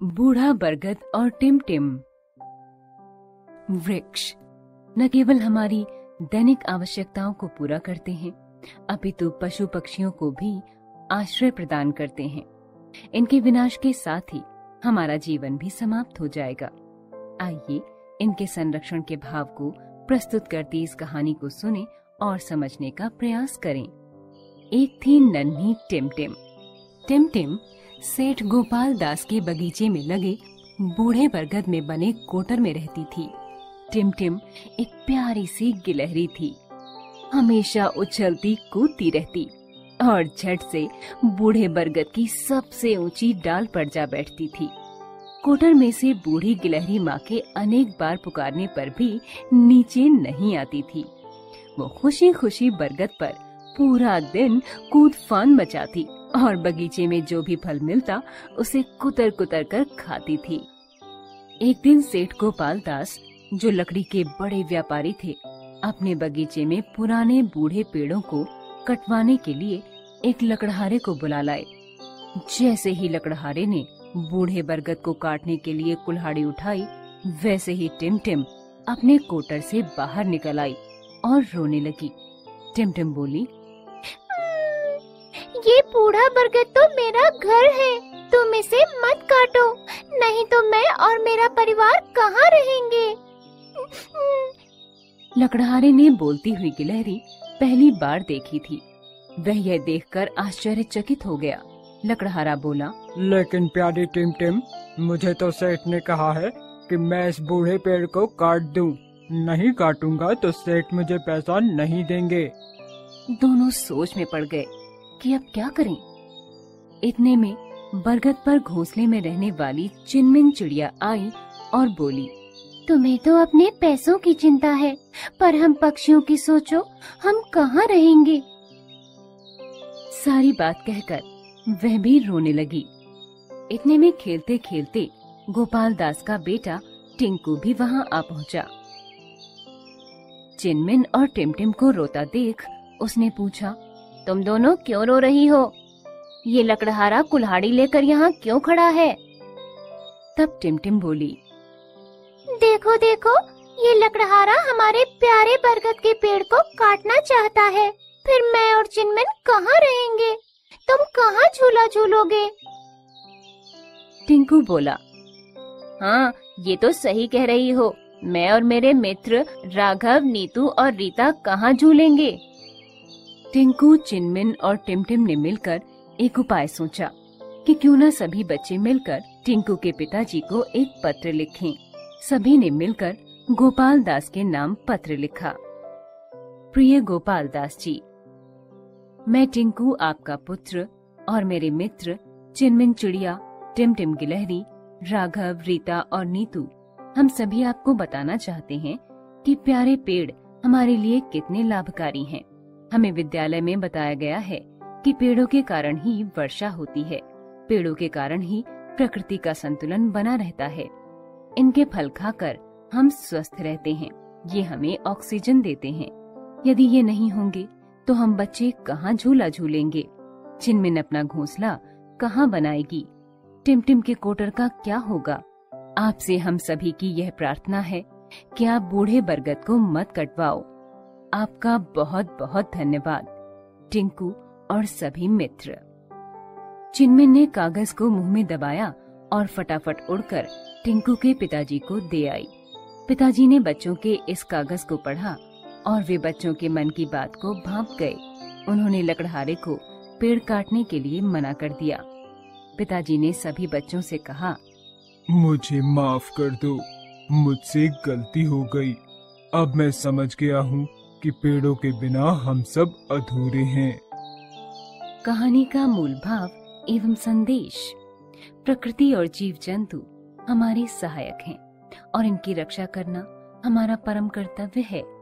बूढ़ा बरगद और टिम टिम वृक्ष, न केवल हमारी दैनिक आवश्यकताओं को पूरा करते हैं, अपितु पशु पक्षियों को भी आश्रय प्रदान करते हैं। इनके विनाश के साथ ही हमारा जीवन भी समाप्त हो जाएगा। आइए इनके संरक्षण के भाव को प्रस्तुत करती इस कहानी को सुने और समझने का प्रयास करें। एक थी नन्ही टिम टिम टिम टिम सेठ गोपाल दास के बगीचे में लगे बूढ़े बरगद में बने कोटर में रहती थी। टिम टिम एक प्यारी सी गिलहरी थी। हमेशा उछलती कूदती रहती और झट से बूढ़े बरगद की सबसे ऊँची डाल पर जा बैठती थी। कोटर में से बूढ़ी गिलहरी माँ के अनेक बार पुकारने पर भी नीचे नहीं आती थी। वो खुशी खुशी बरगद पर पूरा दिन कूद फान मचाती और बगीचे में जो भी फल मिलता, उसे कुतर कुतर कर खाती थी। एक दिन सेठ गोपाल दास, जो लकड़ी के बड़े व्यापारी थे, अपने बगीचे में पुराने बूढ़े पेड़ों को कटवाने के लिए एक लकड़हारे को बुला लाए। जैसे ही लकड़हारे ने बूढ़े बरगद को काटने के लिए कुल्हाड़ी उठाई, वैसे ही टिम टिम अपने कोटर से बाहर निकल आई और रोने लगी। टिम टिम बोली बूढ़ा बरगद तो मेरा घर है। तुम इसे मत काटो। नहीं तो मैं और मेरा परिवार कहाँ रहेंगे? लकड़हारे ने बोलती हुई गिलहरी पहली बार देखी थी। वह यह देखकर आश्चर्यचकित हो गया। लकड़हारा बोला लेकिन प्यारी टिम टिम मुझे तो सेठ ने कहा है कि मैं इस बूढ़े पेड़ को काट दूँ। नहीं काटूँगा तो सेठ मुझे पैसा नहीं देंगे। दोनों सोच में पड़ गए। कि अब क्या करें? इतने में बरगद पर घोंसले में रहने वाली चिनमिन चिड़िया आई और बोली तुम्हें तो अपने पैसों की चिंता है पर हम पक्षियों की सोचो हम कहाँ रहेंगे? सारी बात कहकर वह भी रोने लगी। इतने में खेलते खेलते गोपाल दास का बेटा टिंकू भी वहाँ आ पहुँचा। चिनमिन और टिमटिम को रोता देख उसने पूछा तुम दोनों क्यों रो रही हो? ये लकड़हारा कुल्हाड़ी लेकर यहाँ क्यों खड़ा है? तब टिमटिम बोली देखो देखो ये लकड़हारा हमारे प्यारे बरगद के पेड़ को काटना चाहता है। फिर मैं और चिनमिन कहाँ रहेंगे? तुम कहाँ झूला झूलोगे? टिंकू बोला हाँ ये तो सही कह रही हो। मैं और मेरे मित्र राघव नीतू और रीता कहाँ झूलेंगे? टिंकू, चिनमिन और टिमटिम ने मिलकर एक उपाय सोचा कि क्यों न सभी बच्चे मिलकर टिंकू के पिताजी को एक पत्र लिखें। सभी ने मिलकर गोपाल दास के नाम पत्र लिखा प्रिय गोपाल दास जी, मैं टिंकू आपका पुत्र और मेरे मित्र चिनमिन, चिड़िया, टिमटिम गिलहरी, राघव, रीता और नीतू हम सभी आपको बताना चाहते हैं कि प्यारे पेड़ हमारे लिए कितने लाभकारी हैं। हमें विद्यालय में बताया गया है कि पेड़ों के कारण ही वर्षा होती है। पेड़ों के कारण ही प्रकृति का संतुलन बना रहता है। इनके फल खाकर हम स्वस्थ रहते हैं। ये हमें ऑक्सीजन देते हैं। यदि ये नहीं होंगे तो हम बच्चे कहाँ झूला झूलेंगे? चिनमिन अपना घोंसला कहाँ बनाएगी? टिमटिम के कोटर का क्या होगा? आपसे हम सभी की यह प्रार्थना है, कि आप बूढ़े बरगद को मत कटवाओ। आपका बहुत बहुत धन्यवाद, टिंकू और सभी मित्र। चिन्मिन ने कागज़ को मुँह में दबाया और फटाफट उड़कर टिंकू के पिताजी को दे आई। पिताजी ने बच्चों के इस कागज़ को पढ़ा और वे बच्चों के मन की बात को भाप गए। उन्होंने लकड़हारे को पेड़ काटने के लिए मना कर दिया। पिताजी ने सभी बच्चों से कहा, मुझे माफ़ कर दो, मुझसे गलती हो गई। अब मैं समझ गया हूँ कि पेड़ों के बिना हम सब अधूरे हैं। कहानी का मूल भाव एवं संदेश, प्रकृति और जीव जंतु हमारे सहायक हैं और इनकी रक्षा करना हमारा परम कर्तव्य है।